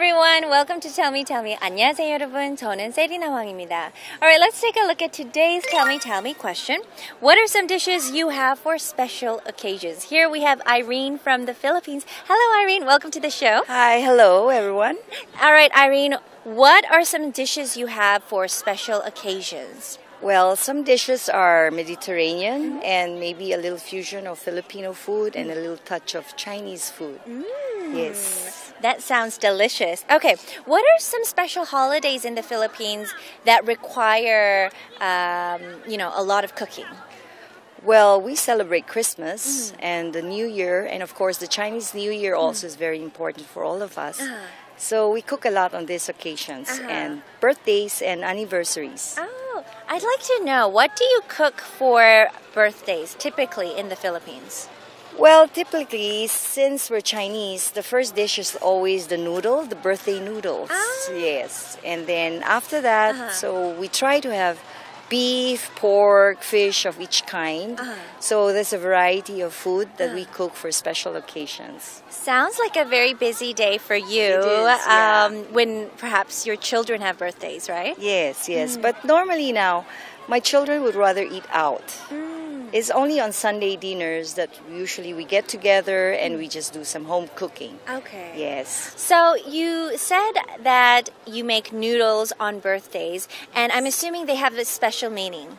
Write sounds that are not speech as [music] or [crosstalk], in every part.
everyone. Welcome to Tell Me Tell Me. 안녕하세요 여러분. 저는 세리나 황입니다. Alright, let's take a look at today's Tell Me Tell Me question. What are some dishes you have for special occasions? Here we have Irene from the Philippines. Hello Irene, welcome to the show. Hi, hello everyone. Alright, Irene, what are some dishes you have for special occasions? Well, some dishes are Mediterranean and maybe a little fusion of Filipino food and a little touch of Chinese food. Yes. That sounds delicious. Okay, what are some special holidays in the Philippines that require, um, you know, a lot of cooking? Well, we celebrate Christmas and the New Year, and of course, the Chinese New Year also is very important for all of us. So we cook a lot on these occasions Uh-huh. and birthdays and anniversaries. Oh, I'd like to know what do you cook for birthdays typically in the Philippines? Well, typically, since we're Chinese, the first dish is always the noodle, the birthday noodles. Ah. Yes. And then after that, Uh-huh. so we try to have beef, pork, fish of each kind. Uh-huh. So there's a variety of food that we cook for special occasions. Sounds like a very busy day for you is, yeah. um, when perhaps your children have birthdays, right? Yes, yes. Mm. But normally now, my children would rather eat out. Mm. It's only on Sunday dinners that usually we get together and we just do some home cooking. Okay. Yes. So you said that you make noodles on birthdays, and I'm assuming they have a special meaning.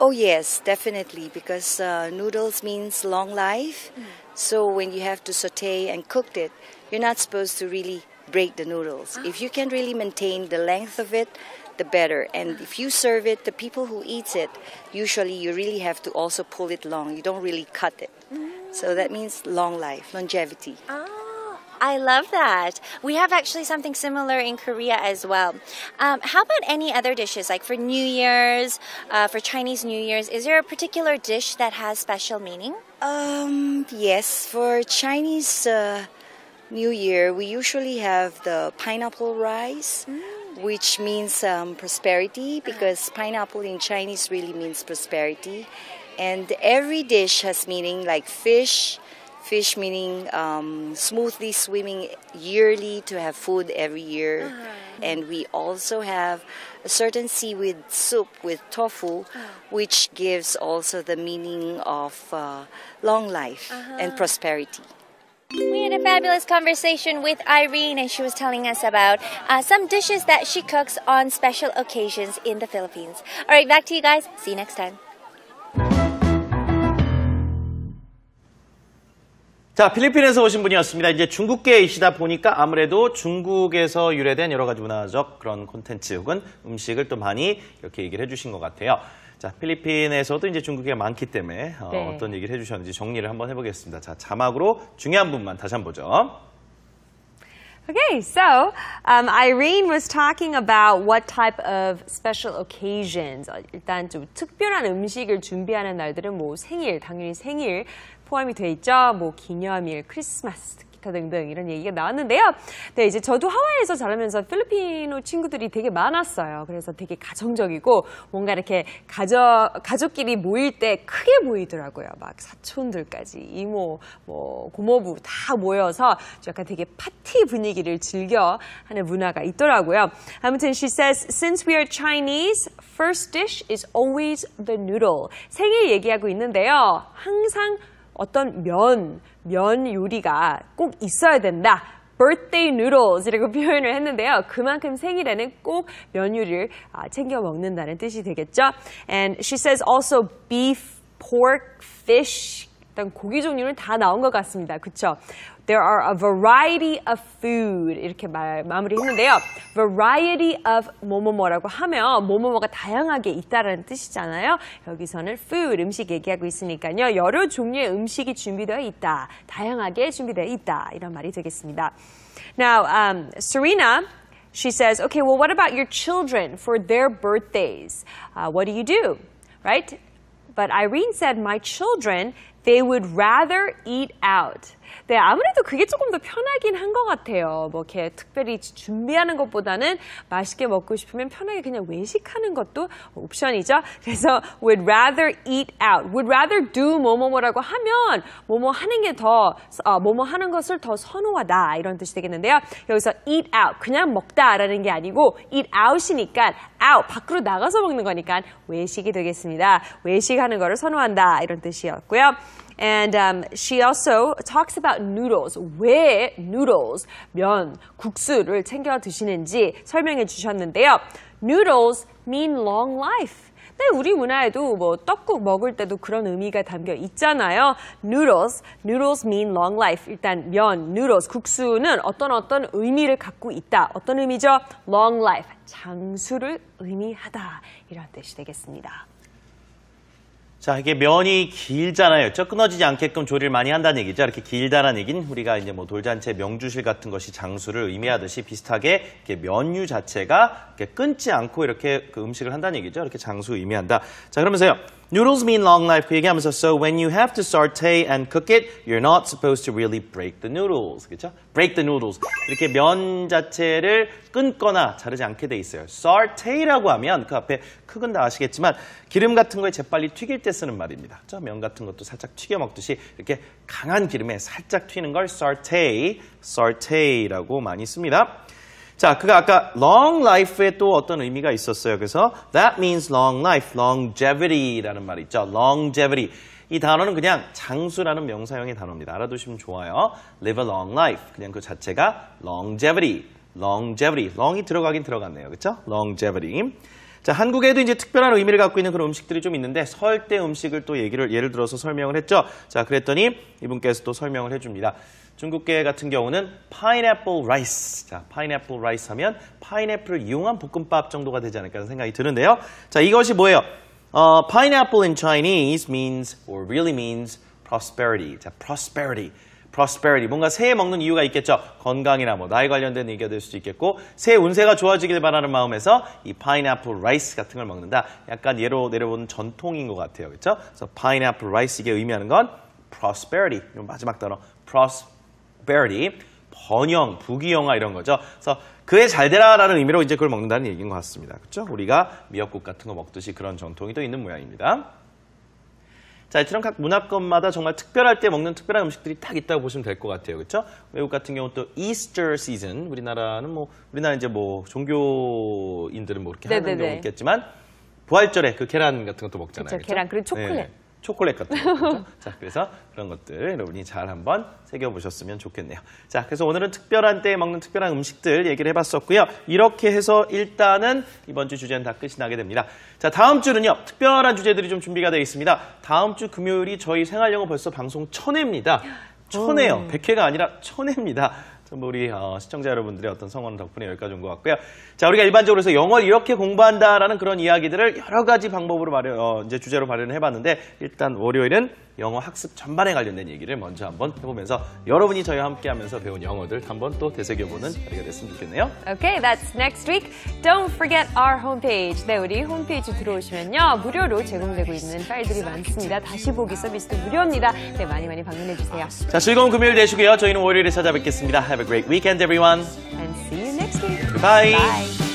Oh yes, definitely because uh, noodles means long life. So when you have to saute and cook it, you're not supposed to really break the noodles. If you can really maintain the length of it, the better. And if you serve it, the people who eats it, usually you really have to also pull it long. You don't really cut it. So that means long life, longevity. Oh, I love that. We have actually something similar in Korea as well. Um, how about any other dishes, like for New Year's, uh, for Chinese New Year's? Is there a particular dish that has special meaning? Um, yes, for Chinese uh, New Year, we usually have the pineapple rice, which means um, prosperity because pineapple in Chinese really means prosperity. And every dish has meaning like fish, fish meaning um, smoothly swimming yearly to have food every year. And we also have a certain seaweed soup with tofu, which gives also the meaning of uh, long life and prosperity. We had a fabulous conversation with Irene, and she was telling us about uh, some dishes that she cooks on special occasions in the Philippines. All right, back to you guys. See you next time. 자, 필리핀에서 오신 분이었습니다. 이제 중국계이시다 보니까 아무래도 중국에서 유래된 여러 가지 문화적 그런 콘텐츠 혹은 음식을 또 많이 이렇게 얘기를 해주신 것 같아요. 자, 필리핀에서도 이제 중국계가 많기 때문에 어, 네. 어떤 얘기를 해주셨는지 정리를 한번 해보겠습니다. 자, 자막으로 중요한 부분만 다시 한번 보죠. Okay, so um, Irene was talking about what type of special occasions. 어, 일단 좀 특별한 음식을 준비하는 날들은 뭐 생일, 당연히 생일 포함이 돼 있죠. 뭐 기념일, 크리스마스, 기타 등등 이런 얘기가 나왔는데요. 네, 이제 저도 하와이에서 자라면서 필리핀어 친구들이 되게 많았어요. 그래서 되게 가정적이고 뭔가 이렇게 가족 가족끼리 모일 때 크게 보이더라고요. 막 사촌들까지 이모, 뭐 고모부 다 모여서 약간 되게 파티 분위기를 즐겨 하는 문화가 있더라고요. 아무튼 she says since we are Chinese, first dish is always the noodle. 생일 얘기하고 있는데요. 항상 어떤 면, 면 요리가 꼭 있어야 된다. birthday noodles이라고 [laughs] 표현을 했는데요. 그만큼 생일에는 꼭면 요리를 아, 챙겨 먹는다는 뜻이 되겠죠. And she says also beef, pork, fish, 일단 고기 종류는 다 나온 것 같습니다. 그쵸? There are a variety of food 이렇게 말, 마무리했는데요. Variety of 뭐뭐뭐라고 하면 뭐뭐뭐가 다양하게 있다라는 뜻이잖아요. 여기서는 food 음식 얘기하고 있으니까요. 여러 종류의 음식이 준비되어 있다. 다양하게 준비되어 있다. 이런 말이 되겠습니다. Now, um, Serena She says, okay, well, what about your children for their birthdays? Uh, what do you do? Right? But Irene said, my children, they would rather eat out. 네, 아무래도 그게 조금 더 편하긴 한 것 같아요. 뭐 이렇게 특별히 준비하는 것보다는 맛있게 먹고 싶으면 편하게 그냥 외식하는 것도 옵션이죠. 그래서 would rather eat out, would rather do 뭐뭐뭐라고 하면 뭐뭐 하는 게 더, 어, 뭐뭐 하는 것을 더 선호하다 이런 뜻이 되겠는데요. 여기서 eat out, 그냥 먹다라는 게 아니고 eat out이니까 out, 밖으로 나가서 먹는 거니까 외식이 되겠습니다. 외식하는 거를 선호한다 이런 뜻이었고요. And um, she also talks about noodles. 왜 noodles, 면, 국수를 챙겨 드시는지 설명해 주셨는데요. Noodles mean long life. 네, 우리 문화에도 뭐 떡국 먹을 때도 그런 의미가 담겨 있잖아요. Noodles, noodles mean long life. 일단 면, noodles, 국수는 어떤 어떤 의미를 갖고 있다. 어떤 의미죠? Long life, 장수를 의미하다. 이런 뜻이 되겠습니다. 자, 이게 면이 길잖아요. 저 끊어지지 않게끔 조리를 많이 한다는 얘기죠. 이렇게 길다는 얘기는 우리가 이제 뭐 돌잔치 명주실 같은 것이 장수를 의미하듯이 비슷하게 이렇게 면류 자체가 이렇게 끊지 않고 이렇게 그 음식을 한다는 얘기죠. 이렇게 장수 의미한다. 자, 그러면서요. Noodles mean long life. 그 얘기하면서 so when you have to saute and cook it, you're not supposed to really break the noodles. 그렇죠? break the noodles. 이렇게 면 자체를 끊거나 자르지 않게 돼 있어요. saute라고 하면 그 앞에 크건 다 아시겠지만 기름 같은 거에 재빨리 튀길 때 쓰는 말입니다. 그렇죠? 면 같은 것도 살짝 튀겨 먹듯이 이렇게 강한 기름에 살짝 튀는 걸 saute, saute라고 많이 씁니다. 자, 그가 아까 long life에 또 어떤 의미가 있었어요. 그래서 that means long life, longevity라는 말이 있죠. longevity. 이 단어는 그냥 장수라는 명사형의 단어입니다. 알아두시면 좋아요. live a long life. 그냥 그 자체가 longevity, longevity. long이 들어가긴 들어갔네요. 그렇죠? longevity. 자, 한국에도 이제 특별한 의미를 갖고 있는 그런 음식들이 좀 있는데 설때 음식을 또 얘기를 예를 들어서 설명을 했죠. 자, 그랬더니 이분께서 또 설명을 해줍니다. 중국계 같은 경우는 파인애플 rice. 자, 파인애플 rice 하면 파인애플을 이용한 볶음밥 정도가 되지 않을까 생각이 드는데요. 자, 이것이 뭐예요? 어, pineapple in Chinese means or really means prosperity. 자, prosperity. prosperity. 뭔가 새해 먹는 이유가 있겠죠. 건강이나 뭐 나이 관련된 얘기가 될 수도 있겠고 새해 운세가 좋아지길 바라는 마음에서 이 파인애플 rice 같은 걸 먹는다. 약간 예로 내려오는 전통인 것 같아요. 그렇죠? 그래서 파인애플 이게 의미하는 건 prosperity. 이 마지막 단어 prosperity. 번영, 부귀영화 이런 거죠. 그래서 그에 잘 되라라는 의미로 이제 그걸 먹는다는 얘기인 것 같습니다. 그렇죠? 우리가 미역국 같은 거 먹듯이 그런 전통이 또 있는 모양입니다. 자, 이처럼 각 문화권마다 정말 특별할 때 먹는 특별한 음식들이 딱 있다고 보시면 될 것 같아요. 그렇죠? 외국 같은 경우 또 이스터 시즌, 우리나라는 뭐 우리나라 이제 뭐 종교인들은 뭐 이렇게 하는 네네네. 경우 있겠지만 부활절에 그 계란 같은 것도 먹잖아요. 그쵸? 계란, 그리고 초콜릿. 네, 초콜릿 같은 거. 그렇죠? [laughs] 자, 그래서 그런 것들 여러분이 잘 한번 새겨보셨으면 좋겠네요. 자, 그래서 오늘은 특별한 때에 먹는 특별한 음식들 얘기를 해봤었고요. 이렇게 해서 일단은 이번 주 주제는 다 끝이 나게 됩니다. 자, 다음 주는요. 특별한 주제들이 좀 준비가 되어 있습니다. 다음 주 금요일이 저희 생활영어 벌써 방송 천회입니다. 천회요. 백회가 아니라 천회입니다. 좀 우리 어, 시청자 여러분들의 어떤 성원 덕분에 여기까지 온 것 같고요. 자, 우리가 일반적으로 해서 영어를 이렇게 공부한다라는 그런 이야기들을 여러 가지 방법으로 마련, 어, 이제 주제로 마련을 해봤는데 일단 월요일은 영어 학습 전반에 관련된 얘기를 먼저 한번 해보면서 여러분이 저희와 함께하면서 배운 영어들 한번 또 되새겨보는 자리가 됐으면 좋겠네요. Okay, that's next week. Don't forget our homepage. 네, 우리 홈페이지 들어오시면요. 무료로 제공되고 있는 파일들이 많습니다. 다시 보기 서비스도 무료입니다. 네, 많이 많이 방문해주세요. 자, 즐거운 금요일 되시고요. 저희는 월요일에 찾아뵙겠습니다. Have a great weekend, everyone. And see you next week. Goodbye. Bye.